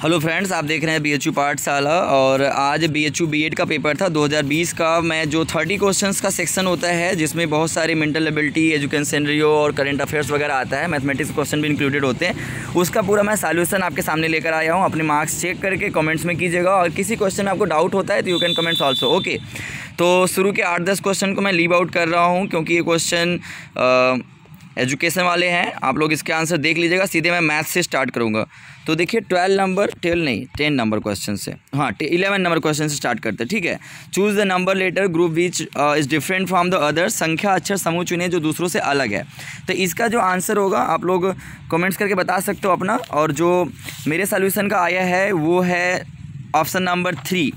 Hello friends आप देख रहे हैं बी एच यू पाठशाला और आज B H U B Ed का पेपर था 2020 का। मैं जो 30 क्वेश्चंस का सेक्शन होता है, जिसमें बहुत सारी मेंटल एबिलिटी एजुकेशन रियो और करंट अफेयर्स वगैरह आता है मैथमेटिक्स क्वेश्चन भी इंक्लूडेड होते हैं, उसका पूरा मैं सॉल्यूशन आपके सामने लेकर आया हूँ। अपने मार्क्स चेक करके कमेंट्स में कीजिएगा और किसी क्वेश्चन में आपको डाउट होता है तो you can comments also okay तो शुरू के आठ दस क्वेश्चन को मैं लीव आउट कर रहा हूँ, क्योंकि ये क्वेश्चन एजुकेशन वाले हैं, आप लोग इसके आंसर देख लीजिएगा, सीधे मैं मैथ से स्टार्ट करूँगा। तो देखिए, ट्वेल्व नंबर ट्वेल्व नहीं, टेन नंबर क्वेश्चन से। हाँ इलेवन नंबर क्वेश्चन से स्टार्ट करते हैं, ठीक है? Choose the number letter group which is different from the other संख्या अक्षर समूह चुने जो दूसरों से अलग है। तो इसका जो आंसर होगा, आप लोग कमेंट्स करके बता सकते हो अपना, और जो मेरे सोल्यूशन का आया है, वो है option number three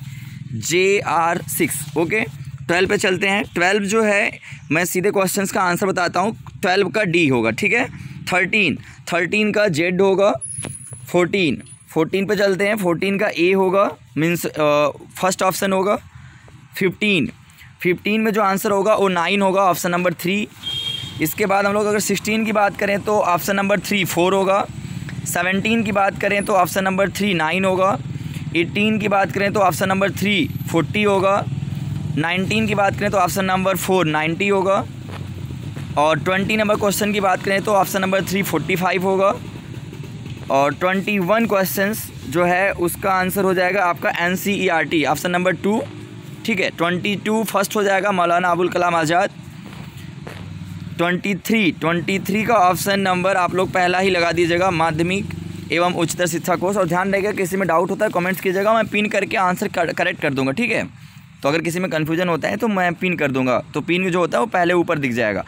J R six okay twelve पे चलते हैं। ट्वेल्व जो है, मैं सीधे क्वेश्चंस का आंसर बताता हूँ। ट्वेल्व का डी होगा, ठीक है? थर्टीन। थर्टीन का जेड होगा, फोर्टीन। फोर्टीन पे चलते हैं। फोर्टीन का ए होगा मीन्स फ़र्स्ट ऑप्शन होगा फिफ्टीन फिफ्टीन में जो आंसर होगा, वो नाइन होगा ऑप्शन नंबर थ्री इसके बाद हम लोग अगर सिक्सटीन की बात करें तो ऑप्शन नंबर थ्री फोर होगा। सेवनटीन की बात करें तो ऑप्शन नंबर थ्री नाइन होगा। एटीन की बात करें तो ऑप्शन नंबर थ्री फोर्टी होगा। नाइनटीन की बात करें तो ऑप्शन नंबर फोर नाइन्टी होगा। और ट्वेंटी नंबर क्वेश्चन की बात करें तो option number three forty five होगा। और ट्वेंटी वन क्वेश्चन जो है, उसका आंसर हो जाएगा आपका N C E R T option number two. ठीक है, ट्वेंटी टू फ़र्स्ट हो जाएगा Maulana Abul Kalam Azad. Twenty three twenty three का ऑप्शन नंबर आप लोग पहला ही लगा दीजिएगा माध्यमिक एवं उच्चतर शिक्षा कोर्स। और ध्यान रहेगा किसी में डाउट होता है कमेंट्स कीजिएगा, मैं पिन करके आंसर करेक्ट कर दूँगा, ठीक है? तो अगर किसी में कन्फ्यूज़न होता है तो मैं पिन कर दूँगा। तो पिन जो होता है, वो पहले ऊपर दिख जाएगा।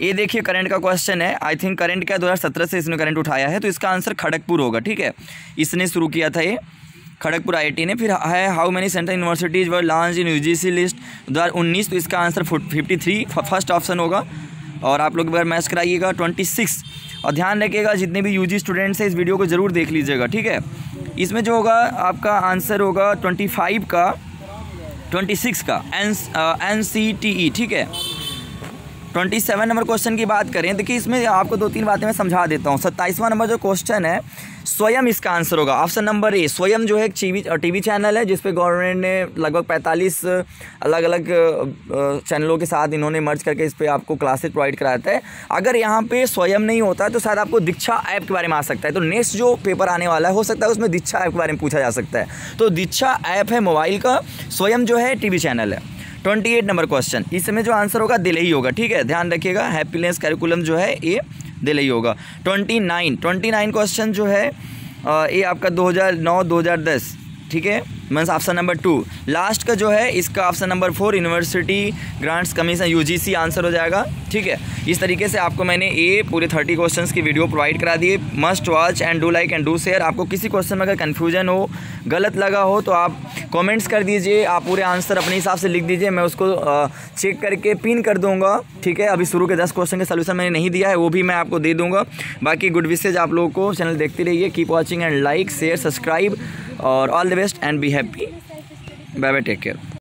ये देखिए करंट का क्वेश्चन है। आई थिंक करंट क्या दो हज़ार सत्रह से इसने करंट उठाया है तो इसका आंसर खड़गपुर होगा, ठीक है? इसने शुरू किया था ये, खड़गपुर आई ने। फिर है how many central universities were launch in UGC list दो हज़ार उन्नीस? तो इसका answer fifty three first option होगा। और आप लोग एक बार मैच कराइएगा ट्वेंटी सिक्स और ध्यान रखिएगा, जितने भी यूजी स्टूडेंट्स हैं, इस वीडियो को ज़रूर देख लीजिएगा, ठीक है? इसमें जो होगा, आपका आंसर होगा ट्वेंटी फाइव का। ट्वेंटी सिक्स का एन सी टी ई ठीक है? ट्वेंटी सेवन नंबर क्वेश्चन की बात करें, देखिए इसमें आपको दो तीन बातें मैं समझा देता हूँ। सत्ताईसवां नंबर जो क्वेश्चन है, स्वयं इसका आंसर होगा। ऑप्शन नंबर ए स्वयं जो है एक टीवी टीवी चैनल है, जिसपे गवर्नमेंट ने लगभग 45 अलग अलग चैनलों के साथ इन्होंने मर्ज करके इस पर आपको क्लासेस प्रोवाइड कराता है अगर यहाँ पे स्वयं नहीं होता है तो शायद आपको दीक्षा ऐप के बारे में आ सकता है। तो नेक्स्ट जो पेपर आने वाला है, हो सकता है उसमें दीक्षा ऐप के बारे में पूछा जा सकता है। तो दीक्षा ऐप है मोबाइल का स्वयं जो है टीवी चैनल है। Twenty eight number question. इस समय जो आंसर होगा दिल ही होगा, ठीक है? ध्यान रखिएगा, हैप्पीनेस कैरिकुलम जो है, ये दिल ही होगा। Twenty nine. Twenty nine question जो है ये आपका दो हज़ार नौ, दो हज़ार दस। ठीक है? Means option number two last का जो है, इसका option number four university grants commission UGC answer हो जाएगा, ठीक है? इस तरीके से आपको मैंने ये पूरे थर्टी क्वेश्चंस की वीडियो प्रोवाइड करा दिए must watch and do like and do share आपको किसी क्वेश्चन में अगर कन्फ्यूज़न हो, गलत लगा हो तो आप कमेंट्स कर दीजिए, आप पूरे आंसर अपने हिसाब से लिख दीजिए, मैं उसको चेक करके पिन कर दूँगा, ठीक है? अभी शुरू के दस क्वेश्चन का सोल्यूशन मैंने नहीं दिया है, वो भी मैं आपको दे दूँगा. बाकी गुड विशेज आप लोगों को. चैनल देखते रहिए keep watching and like share subscribe और all the best and be happy bye bye take care